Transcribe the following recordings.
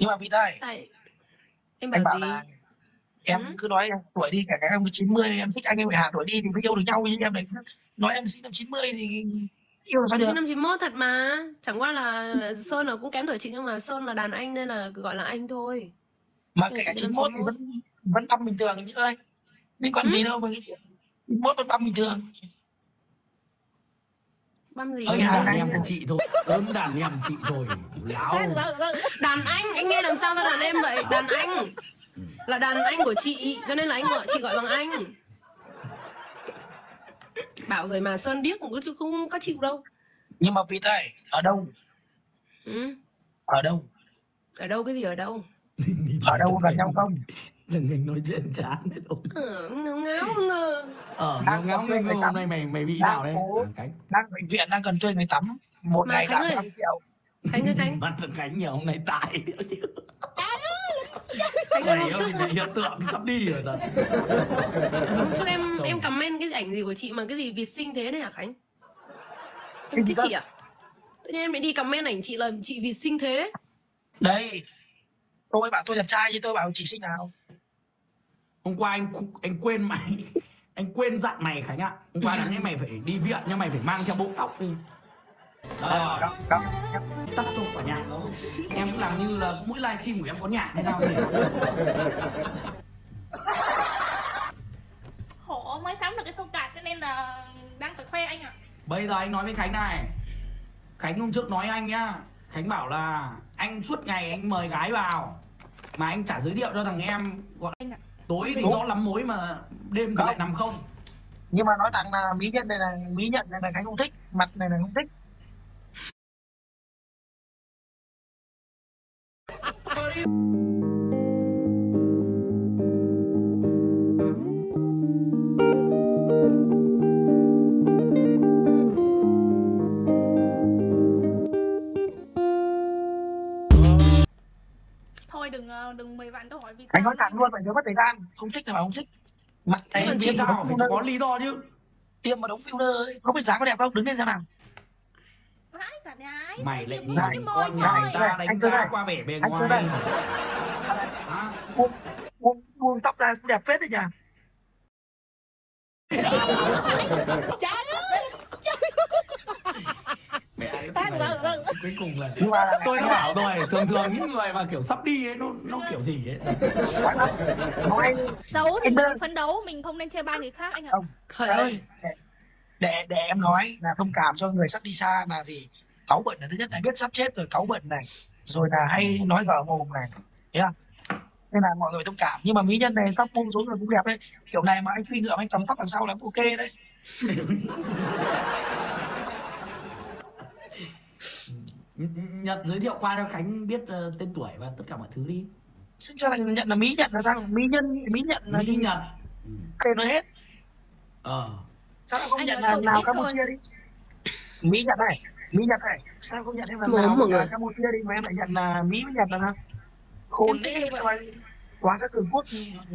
nhưng mà vịt ơi tại em bảo bảo gì? là em ừ? cứ nói em tuổi đi cả các em 90 em thích anh em phải hạ tuổi đi thì mới yêu được nhau chứ em đấy nói em sinh năm 90 thì yêu sao được? sinh năm 91 thật mà. Chẳng qua là Sơn là cũng kém tuổi chị Nhưng mà Sơn là đàn anh nên là gọi là anh thôi. Mà Em kể cả sinh năm 91 thì vẫn vẫn băm bình thường chứ ơi. Nên còn Ừ. gì đâu mà 91 vẫn băm bình thường Băm gì anh đàn em của chị thôi sớm đàn em chị rồi láo. Đàn anh, anh nghe làm sao ra đàn em vậy? Đàn anh. Là đàn anh của chị Cho nên là anh gọi chị gọi bằng anh. Bảo rồi mà Sơn điếc cũng chứ không có chịu đâu. Nhưng mà vịt ơi ở đâu? Ừ? ở đâu? Ở đâu cái gì ở đâu? Ở đâu gần nhau không đừng anh nói chuyện chán đấy đâu ừ, ngáo ngáo ngờ ờ ngáo ngáo ngơ người hôm nay mày mày bị Đang nào đấy cố. à, cánh đang bệnh viện đang cần thuê người tắm một Mà ngày Khánh tám ơi. trăm triệu Khánh ơi Khánh mặt thằng cánh nhiều hôm nay tại nữa chứ Khánh ơi hôm trước bị hiện tượng sắp đi rồi thật Hôm trước em Chồng. em comment cái ảnh gì của chị mà cái gì Việt sinh thế này hả Khánh? Em thích chị à? Tự nhiên em lại đi comment ảnh chị là chị Việt sinh thế. đây tôi bảo tôi đẹp trai chứ tôi bảo chị sinh nào hôm qua anh anh quên mày. Anh quên dặn mày khánh ạ. Hôm qua là nghe mày phải đi viện nhưng mày phải mang theo bộ tóc đi. Ờ à, tóc cho quả nhạc đó em cũng làm như là mỗi livestream của em có nhạc hay sao nhỉ? Khổ mới sắm được cái sâu cạt cho nên là đang phải khoe anh ạ. Bây giờ anh nói với khánh này. Khánh hôm trước nói anh nhá. Khánh bảo là anh suốt ngày anh mời gái vào mà anh chả giới thiệu cho thằng em gọi Anh ạ. Tối thì Đúng. rõ lắm mối mà đêm thì lại nằm không. Nhưng mà nói thẳng là mỹ nhân này là mỹ nhận này là cái không thích mặt này là không thích thẳng luôn phải nhớ mất thời gian không thích là bảo không thích. Mặt chị tiêm sao phải mà có lý do chứ? Tiêm mà đống filler ấy. không biết giá có đẹp không? Đứng lên xem nào. Mày lại nhìn có môi con người ta đánh giá qua vẻ bề ngoài. buông buông tóc ra cũng đẹp phết đấy nhỉ mẹ cái này cuối cùng là nhưng mà tôi đã bảo rồi thường thường những người mà kiểu sắp đi ấy nó nó kiểu gì ấy nói đấu thì mình phấn đấu mình không nên chê bai người khác anh ạ. Không. Trời ơi, để để em nói là thông cảm cho người sắp đi xa là gì? Cáu bẩn là thứ nhất là biết sắp chết rồi cáu bẩn này rồi là hay nói gở mồm này thấy không? Nên là mọi người thông cảm. Nhưng mà mỹ nhân này tóc buông xuống rồi cũng đẹp đấy kiểu này mà anh phi ngựa anh cầm tóc đằng sau là cũng ok đấy Nhật giới thiệu qua cho Khánh biết ờ, tên tuổi và tất cả mọi thứ đi. Xin cho anh nhận là mỹ nhận là sao? Mỹ nhân mỹ nhận là Mỹ đi Nhật. Ừ. nói hết. Ờ. Sao không Anh nhận là nào campuchia đi? Mỹ nhật này mỹ nhật này. Sao không nhận em là Mồm nào mọi là người. campuchia đi mà em lại nhận là mỹ với nhật là sao? Khôn thế mà quá các cường quốc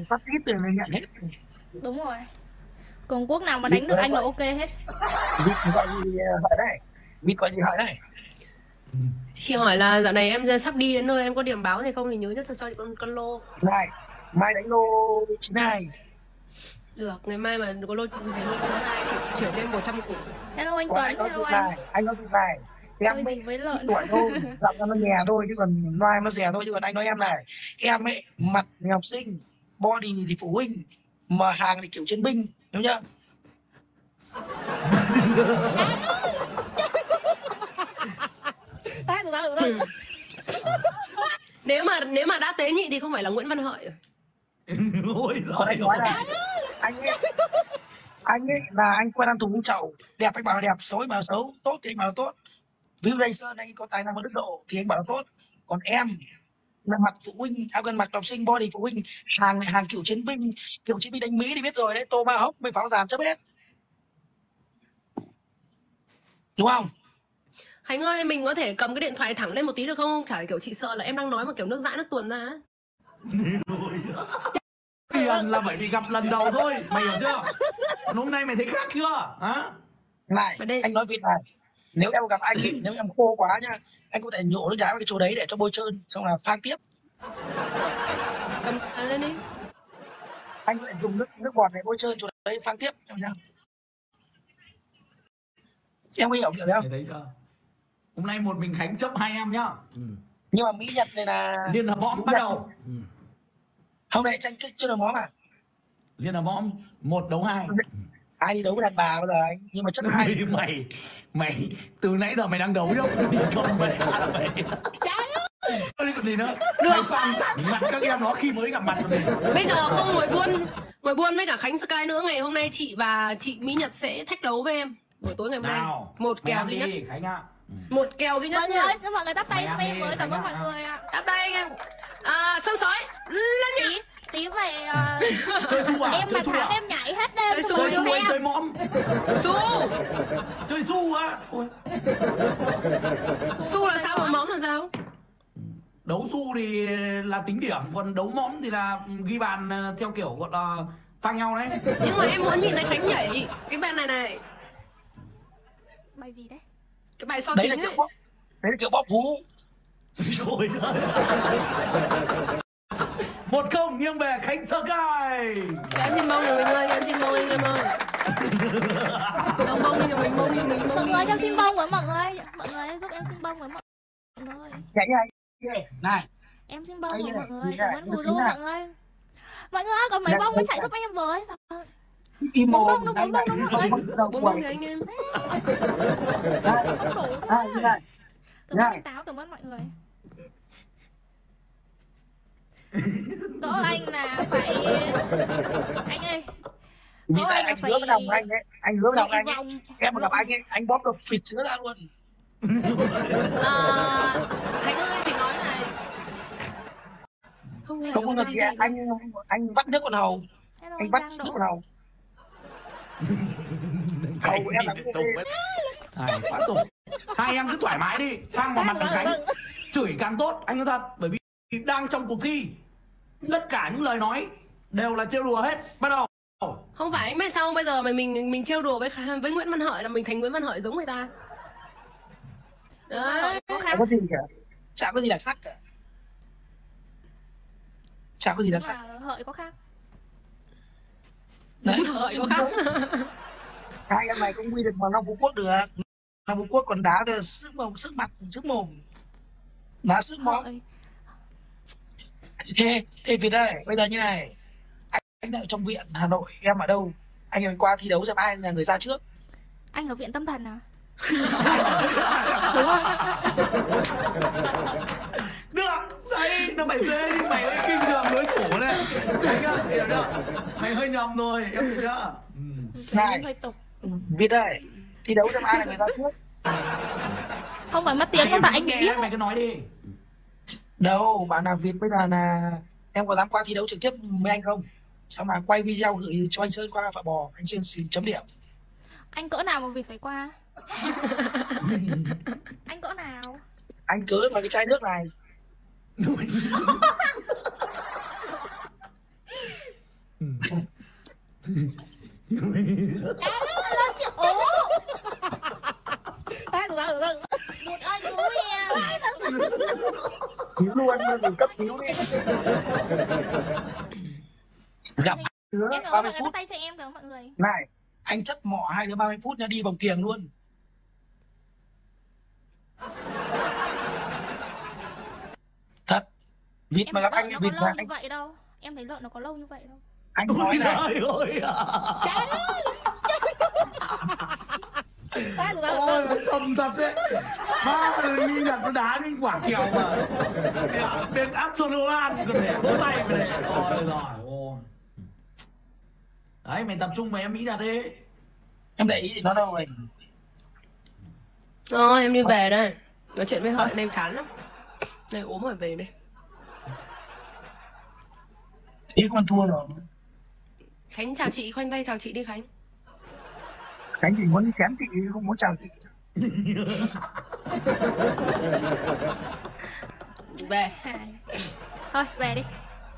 phát tít rồi mới nhận hết. Đúng rồi. Cường quốc nào mà đánh được anh là ok hết. Vịt gọi gì hỏi đây vịt gọi gì hỏi đây chị hỏi là dạo này em sắp đi đến nơi em có điểm báo gì không? Thì nhớ cho cho chị con con lô. này mai đánh lô chín hai Được, ngày mai mà có lô về lô thứ hai chị chuyển em 100 củ. hello anh Tuấn nói hello anh. này anh nói việc này. Em gì với lợn. tuổi thôi giọng nó nhè thôi chứ còn em nó rẻ thôi chứ còn anh nói em này. Em ấy mặt thì học sinh body thì phụ huynh mà hàng thì kiểu chiến binh đúng chưa Nếu mà nếu mà đã tế nhị thì không phải là Nguyễn Văn Hợi rồi. ôi giời ơi. là anh ấy anh ấy là anh quen ăn thùng cũng chậu. Đẹp anh bảo là đẹp. Xấu anh bảo là xấu. Tốt thì anh bảo là tốt. Ví dụ anh sơn anh có tài năng và đức độ thì anh bảo là tốt. Còn em là mặt phụ huynh à gần mặt học sinh body phụ huynh hàng này hàng kiểu chiến binh kiểu chiến binh đánh mỹ thì biết rồi đấy. Tô ba hốc với pháo giàn chấp hết đúng không Khánh ơi, mình có thể cầm cái điện thoại thẳng lên một tí được không? Chả kiểu chị sợ là em đang nói mà kiểu nước dãi nó tuồn ra ấy. Tiền là bởi vì gặp lần đầu thôi mày hiểu chưa? Còn hôm nay mày thấy khác chưa? Hả? Này đây- anh nói việc này nếu em gặp anh ý, nếu em khô quá nhá anh có thể nhổ nước đá vào cái chỗ đấy để cho bôi trơn xong là phan tiếp. Cầm lên đi. Anh lại dùng nước nước bọt này bôi trơn chỗ đấy phan tiếp em nhá em có hiểu hiểu không? Mày thấy chưa hôm nay một mình khánh chấp hai em nhá. Ừ. nhưng mà mỹ nhật này là liên hợp mõm bắt đầu. Ừ. hôm nay tranh kích chưa được món mà liên hợp mõm một đấu hai. Ai đi đấu với đàn bà bao giờ anh? Nhưng mà chất hai mày mày mày từ nãy giờ mày đang đấu đâu đi không mày. À, mày Ôi, còn gì nữa. Mày phang chặn mặt các em nó khi mới gặp mặt bây giờ không ngồi buôn ngồi buôn với cả khánh sky nữa. Ngày hôm nay chị và chị mỹ nhật sẽ thách đấu với em buổi tối ngày hôm nay. Một mày kèo duy nhất. Khánh ạ một kèo duy nhất mọi người ơi xin mọi người tắt tay em với cảm ơn mọi người ạ. Đáp tay anh em. À, sân sói lên nhá tí tí về ờ, chơi su à? em chơi mà su thắng à? em nhảy hết đêm Chơi su, chơi su chơi mõm. Su chơi su á? Su là sao mà móng là sao? Đấu su thì là tính điểm còn đấu mõm thì là ghi bàn ờ, theo kiểu gọi là phang nhau đấy. Nhưng mà em muốn nhìn thấy khánh nhảy cái bài này này. Bài gì đấy cái bài so đấy là tính kiểu ấy. bóp đấy là kiểu bóp vú. Rồi một không nghiêng về khánh sơ cai. Em xin bông rồi mình ơi em xin bông đi em ơi. Bông bông đi mình bông đi mình mọi bông đi. người cho xin bông với mọi người. Mọi người giúp em xin bông với mọi người. Nhảy nhảy này. Em xin bông với mọi người cảm ơn phù du mọi người. Mọi người ơi, còn mấy bông mới chạy giúp em với im mồm anh bốn bông. đầu bốn bông quầy thì anh em không cảm ơn anh táo cảm ơn mọi người. Cỡ anh là phải anh ơi. Tại là anh phải- hứa với đồng anh ấy. Anh hứa với đồng anh ấy. em mà gặp anh ấy anh bóp được phịt sữa ra luôn. À, khánh ơi chị nói này. Không hề không được gì gì anh anh vắt nước con hầu Hello, anh anh vắt nước con hầu Hầu em đi làm gì? ấy à, quá tục hai em cứ thoải mái đi phang vào mặt thằng khánh. Chửi càng tốt anh nói thật bởi vì đang trong cuộc thi tất cả những lời nói đều là trêu đùa hết. Bắt đầu. Không phải anh biết sao không? bây giờ mà mình mình trêu đùa với với Nguyễn Văn Hợi là mình thành Nguyễn Văn Hợi giống người ta? Đấy. chả có gì cả? Chả có gì đặc sắc cả. Chả có gì đặc sắc. Hợi có khác đấy Hợi có khác. hai em này cũng quy được vào Long Phú Quốc được. Long Phú Quốc còn đá từ sức mồm sức mặt sức mồm. Đá sức mồm. Thế thế Việt ơi bây giờ như này. Anh, anh ở trong viện Hà Nội em ở đâu? Anh em qua thi đấu xem ai là người ra trước. Anh ở viện tâm thần à đấy nó mày dê đi mày hơi kinh thường đối thủ này thấy chưa? Hiểu chưa? Mày hơi nhầm rồi em hiểu chưa? Ừ. Này. hơi tục. Việt ơi thi đấu xem ai là người ra trước không phải mất tiếng không phải anh nghe biết. đấy, mày cứ nói đi. Đâu bạn nào Việt bây giờ là em có dám qua thi đấu trực tiếp với anh không? Xong mà quay video gửi cho anh Sơn qua phạ bò anh Sơn xin chấm điểm. Anh cỡ nào mà việc phải qua? Anh cỡ nào? Anh cưới vào cái chai nước này cứu luôn luôn cấp cứu đi gặp. Đứa em cảm ơn 30 mọi người phút. tay cho em ơn mọi người? Này. Anh chấp mỏ hai đứa 30 phút nha đi vòng kiềng luôn vịt em mà gặp anh vịt mà lâu anh như vậy đâu. Em thấy lợn nó có lâu như vậy đâu. Anh nói ôi này trời ơi ôi thầm thật đấy. Ba rồi như nhật nó đá những quả kèo mà. Bên Arsenal còn để vỗ tay mà để rồi rồi ôi đấy mày tập trung mà em nghĩ là thế em để ý thì nó đâu rồi? Thôi em đi về đây. Nói chuyện với Hợi nên em chán lắm. Này ốm rồi về đi ý con thua rồi. Khánh chào chị, khoanh tay chào chị đi Khánh. Khánh chỉ muốn chém chị không muốn chào chị. Về. Thôi về đi.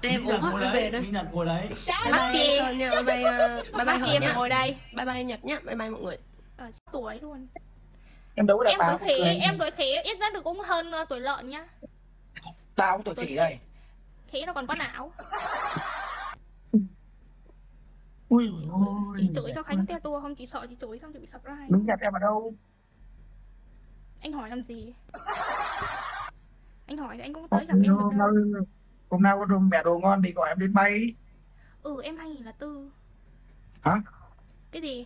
Em Mỹ ốm Nhật rồi ngồi em về đây Mỹ Nhật ngồi đấy. Bye bye chị. Sơn nha, bye bye uh, Bye bye kia nhá ngồi đây. Bye bye Nhật nhá, bye bye mọi người. Ở tuổi luôn. Em đấu em tuổi bà khỉ em tuổi khỉ ít nhất được cũng hơn ờ, tuổi lợn nhá. Tao cũng tuổi khỉ đây. khỉ nó còn có não ui chị, ôi chị chửi cho khánh te tua không? Chị sợ chị chửi xong chị bị subscribe đúng nhật em ở đâu? Anh hỏi làm gì? Anh hỏi thì anh cũng tới gặp em được đâu. hôm nào có đồ mẹ đồ ngon thì gọi em đến bay. Ừ em 2004 hả? Cái gì?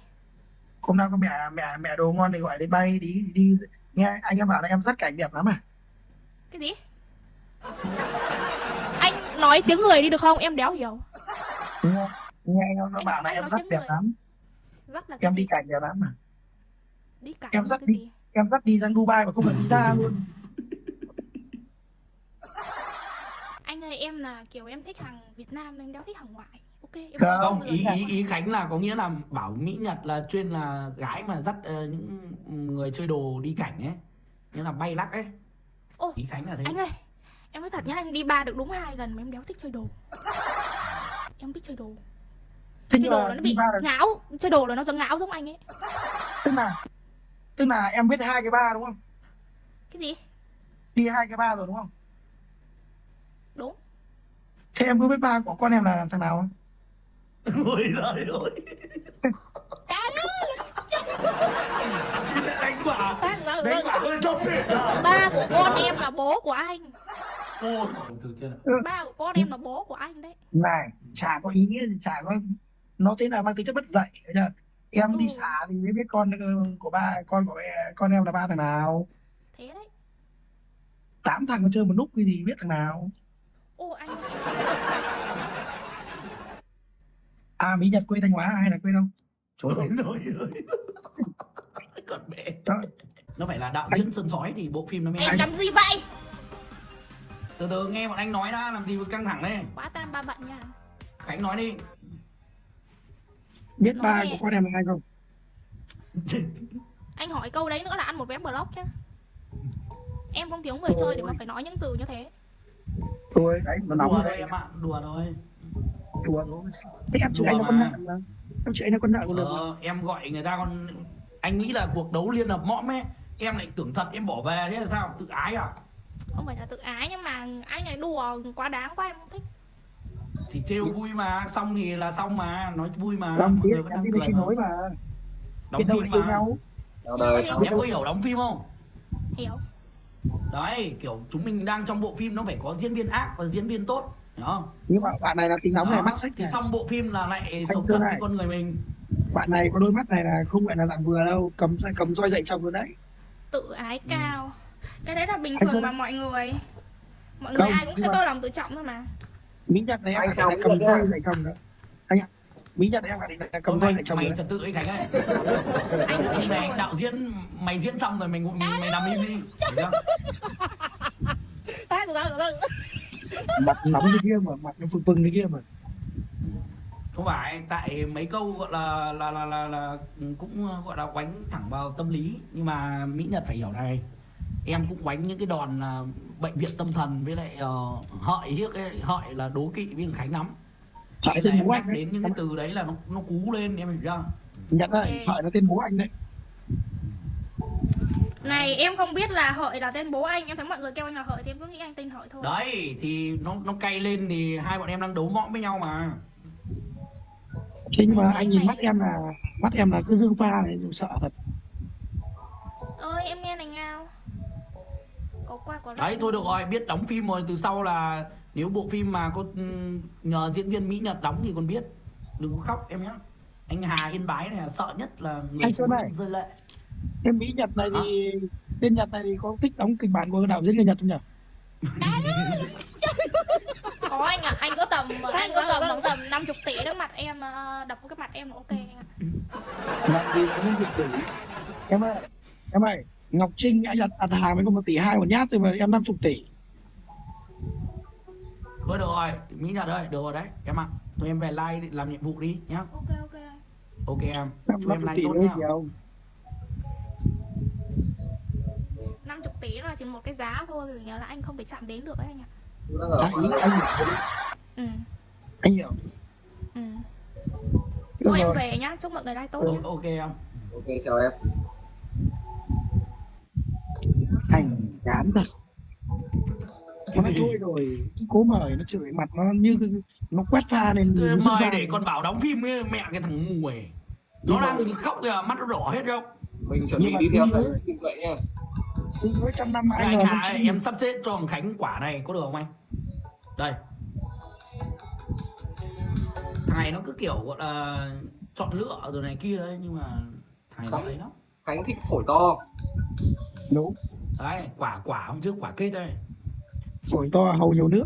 Hôm nào có mẹ mẹ mẹ đồ ngon thì gọi đến bay. Đi đi nghe anh em bảo là em rất cảnh đẹp lắm à. Cái gì? Anh nói tiếng người đi được không? Em đéo hiểu. Nghe nghe em nó bảo là anh em rất đẹp người. lắm. Rất là em đi cảnh đẹp lắm mà. Đi cảnh em cái đi. gì? em dắt đi sang Dubai mà không cần visa luôn. Anh ơi em là kiểu em thích hàng Việt Nam nên em đéo thích hàng ngoại. Ok em Không, ý ý ý khánh là có nghĩa là bảo mỹ nhật là chuyên là gái mà dắt ờ, những người chơi đồ đi cảnh ấy. Nghĩa là bay lắc ấy. Ô, ý khánh là thế. anh ơi em nói thật nhá anh đi ba được đúng hai lần mà em đéo thích chơi đồ. Em thích chơi đồ thế chơi nhưng đồ là nó bị là ngáo chơi đồ là nó giống ngáo giống anh ấy. Tức là tức là em biết hai cái ba đúng không? Cái gì? Đi hai cái ba rồi đúng không? Đúng. Thế em có biết ba của con em là thằng nào không? Ôi giời ơi. Đánh quả đánh quả hơi trông đi. Ba của con em là bố của anh. Ôi từ trên ba của con em là bố của anh đấy. Này chả có ý nghĩa gì chả có nó thế là mang tính chất bất dạy hiểu chưa? em đi Ừ. xả thì mới biết con của ba con của em, con em là ba thằng nào. Thế đấy. Tám thằng nó chơi một lúc gì biết thằng nào. Ô anh à mỹ nhật quê thanh hóa hay là quê đâu? Ơi rồi. rồi còn mẹ Đó. nó phải là đạo diễn sơn sói thì bộ phim nó mới em làm gì vậy? Từ từ nghe bọn anh nói đã làm gì mà căng thẳng đấy quá tam ba bận nha. Khánh nói đi biết Nói ba của con em là ai không? Anh hỏi câu đấy nữa là ăn một vé block chứ. Em không thiếu người chơi để mà phải nói những từ như thế. Thôi đấy nó nóng đùa rồi. em ạ đùa thôi. Đùa thôi. Thế em Đùa anh là con nợ mà. Em chửi anh là con nợ còn được ờ, em gọi người ta còn anh nghĩ là cuộc đấu liên hợp mõm ấy em lại tưởng thật em bỏ về thế là sao? Tự ái à? Không phải là tự ái nhưng mà anh ấy đùa quá đáng quá em không thích thì trêu vui mà xong thì là xong mà nói vui mà vẫn em đang cười xin mà. lỗi mà. Đóng phim mà nhau. Đời Em có hiểu đóng phim không? Hiểu. Đấy kiểu chúng mình đang trong bộ phim nó phải có diễn viên ác và diễn viên tốt hiểu không? Nhưng mà bạn này là tính nóng này mắt xích thì này. xong bộ phim là lại sống thật này. với con người mình. Bạn này có đôi mắt này là không phải là dạng vừa đâu cầm cầm roi dậy chồng rồi đấy. Tự ái cao. Cái đấy là bình thường không- mà mọi người. Mọi người Không, ai cũng sẽ mà- có lòng tự trọng thôi mà mỹ nhật này Anh phải cầm đấy. dậy chồng đó anh ạ mỹ nhật này em phải là cầm Thôi mày, dậy chồng mày trật tự ấy Khánh ơi. Anh thôi đạo diễn mày diễn xong rồi mày ngủ- mày nằm im đi. Mặt nóng như kia mà mặt nó phừng phừng như kia mà. Không phải tại mấy câu gọi là là là là, là cũng gọi là quánh thẳng vào tâm lý. Nhưng mà mỹ nhật phải hiểu này em cũng quánh những cái đòn là bệnh viện tâm thần với lại uh, hợi hiếc ấy, hợi là đố kỵ với thằng khánh lắm. Hợi là tên em bố nhắc đến những cái từ đấy là nó nó cú lên em hiểu chưa? Nhật ơi hợi là tên bố anh đấy. Này em không biết là hợi là tên bố anh. Em thấy mọi người kêu anh là hợi thì em cứ nghĩ anh tên hợi thôi. Đấy thì nó nó cay lên thì hai bọn em đang đấu mõm với nhau mà. Thế nhưng mà anh nhìn mắt em là mắt em là cứ dương pha này sợ thật. Ơi em nghe này ngao có qua có lại đấy thôi được rồi biết đóng phim rồi từ sau là nếu bộ phim mà có ừm, nhờ diễn viên mỹ nhật đóng thì còn biết. Đừng có khóc em nhé anh hà yên bái này là sợ nhất là người rơi lệ. Em Mỹ Nhật này thì bên Nhật này thì có thích đóng kịch bản của đạo diễn người Nhật không nhỉ? có anh ạ anh có tầm anh có tầm khoảng tầm 50 tỷ trước mặt em ờ, đập vào cái mặt em là ok anh ạ. Làm gì có những việc tử. Em ơi, em ơi, Ngọc Trinh anh đặt, đặt hàng với có một tỷ hai một nhát từ mà em 50 tỷ. thôi được rồi. Mỹ nhật ơi được rồi đấy. Em ạ. Thôi em về like làm nhiệm vụ đi nhá. Ok ok ok em. Em chúc em 50 like tốt nhá. nhiều. 50 tỷ là chỉ một cái giá thôi vì là anh không thể chạm đến được ấy anh ạ. À, anh hiểu, ừ. Anh hiểu. ừ. Thôi em về nhá. Chúc mọi người like tốt Ừ, nhá. ok em. Ok chào em Anh chán thật. nó chui rồi cố mời nó chửi mặt nó như nó quét pha lên mời để còn bảo đóng phim với mẹ cái thằng ngu này nó Nhưng mà- đang khóc kìa mắt nó đỏ hết không mình chuẩn bị đi theo cái như vậy nha với trăm năm anh Hà ơi, em sắp xếp cho thằng Khánh quả này có được không anh? Đây. Thằng này nó cứ kiểu gọi là chọn lựa rồi này kia ấy nhưng mà thằng này nó khánh thích phổi to. Đúng đấy quả quả hôm trước quả kết đây. Phổi to hầu nhiều nước.